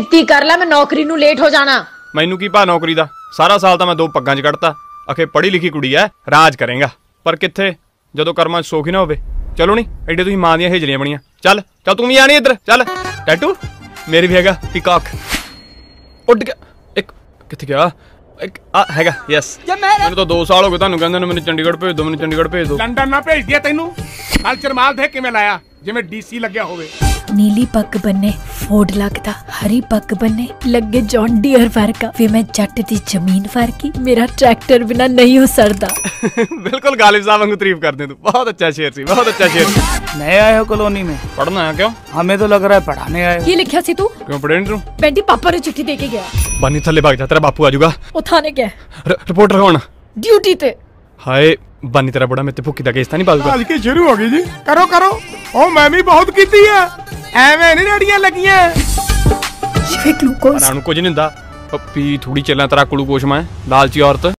ਛੇਤੀ ਕਰ ਲੈ ਮੈਂ ਨੌਕਰੀ ਨੂੰ ਲੇਟ ਹੋ ਜਾਣਾ। ਮੈਨੂੰ ਕੀ ਭਾ ਨੌਕਰੀ ਦਾ? ਸਾਰਾ ਸਾਲ ਤਾਂ ਮੈਂ ਦੋ ਪੱਗਾਂ 'ਚ ਕੱਢਤਾ। ਅਖੇ ਪੜ੍ਹੀ ਲਿਖੀ ਕੁੜੀ ਐ ਰਾਜ ਕਰੇਗਾ। ਪਰ ਕਿੱਥੇ? ਜਦੋਂ ਕਰਮਾਂ 'ਚ ਸੁੱਖ ਹੀ ਨਾ ਹੋਵੇ। ਚਲੋ ਨਹੀਂ ਐਡੇ ਤੁਸੀਂ ਮਾਂ ਦੀਆਂ ਹੇਜਲੀਆਂ ਬਣੀਆਂ। ਚੱਲ ਚੱਲ ਤੂੰ ਵੀ ਆਣੀ ਇੱਧਰ ਚੱਲ। ਟੈਟੂ ਮੇਰੀ ਵੀ ਹੈਗਾ ਪੀਕਾਕ ਉੱਡ ਗਿਆ। ਇੱਕ ਕਿੱਥੇ ਗਿਆ? ਇੱਕ ਆ ਹੈਗਾ ਯੈਸ ਮੈਨੂੰ ਤਾਂ 2 ਸਾਲ ਹੋ ਗਏ ਤੁਹਾਨੂੰ ਕਹਿੰਦੇ ਨੂੰ ਮੈਨੂੰ ਚੰਡੀਗੜ੍ਹ ਭੇਜ ਦਿਓ ਮੈਨੂੰ ਚੰਡੀਗੜ੍ਹ ਭੇਜ ਦਿਓ ਲੰਡਨ ਨਾ ਭੇਜ ਦਿਆ ਤੈਨੂੰ। ਕਲਚਰ ਮਾਲ ਦੇਖ ਕਿਵੇਂ ਲਾਇਆ ਜਿਵੇਂ ਡੀਸੀ ਲੱਗਿਆ ਹੋਵੇ। ਨੀਲੀ ਪੱਗ ਬੰਨੇ ਫੋਰਡ ਲੱਗਦਾ ਹਰੀ ਪੱਗ ਬੰਨੇ ਲੱਗੇ ਜੌਨ ਡੀਅਰ ਵਰਗਾ ਵੀ ਮੈਂ ਜੱਟ ਦੀ ਜ਼ਮੀਨ ਵਰਗੀ ਮੇਰਾ ਟਰੈਕਟਰ ਬਿਨਾ ਨਹੀਂ ਹੋ ਸਰਦਾ ਬਿਲਕੁਲ ਗਾਲਿਬ ਸਾਹਿਬ ਵਾਂਗੂ ਤਾਰੀਫ ਕਰਦੇ ਤੂੰ ਬਹੁਤ ਅੱਛਾ ਸ਼ੇਰ ਸੀ ਬਹੁਤ ਅੱਛਾ ਸ਼ੇਰ ਸੀ नए आए हो कॉलोनी में ਪੜ੍ਹਨਾ ਆ ਕਿਉਂ हमें तो लग रहा है पढ़ाने आए हो। ਕੀ ਲਿਖਿਆ ਸੀ ਤੂੰ ਕਿਉਂ ਪੜ੍ਹੇ ਨੀ ਤੂੰ ਬੈਂਟੀ ਪਾਪਾ ਨੂੰ ਚਿੱਠੀ ਦੇ ਕੇ ਗਿਆ ਬਾਨੀ ਥੱਲੇ ਭੱਜ ਜਾ ਤੇਰਾ ਬਾਪੂ ਆ ਜਾਊਗਾ ਉਹ ਥਾਣੇ ਗਿਆ ਰ- ਰਿਪੋਰਟਰ ਕੌਣ ਡਿਊਟੀ ਤੇ ਹਾਏ ਬਾਨੀ ਤੇਰਾ ਬੜਾ ਮੇਰੇ ਤੇ ਭੁੱਕੀ ਦਾ ਕੇਸ ਤਾਂ ਨਹੀਂ ਪਾਊਗਾ ਅੱਜ ਕੀ ਸ਼ੁਰੂ ਹੋ ਗਈ ਜੀ ਕਰੋ ਕਰੋ ਉਹ ਮੈਂ ਵੀ ਬਹੁਤ ਕੀਤੀ ਆ ਐਵੇਂ ਨਹੀਂ ਰੜੀਆਂ ਲੱਗੀਆਂ। ਗਲੂਕੋਜ਼। ਪਰ ਨੂੰ ਕੁਝ ਨਹੀਂ ਹੁੰਦਾ। ਪੱਪੀ ਥੋੜੀ ਚੱਲਾਂ ਤੇਰਾ ਗਲੂਕੋਸ਼ ਮੈਂ ਲਾਲਚੀ ਔਰਤ।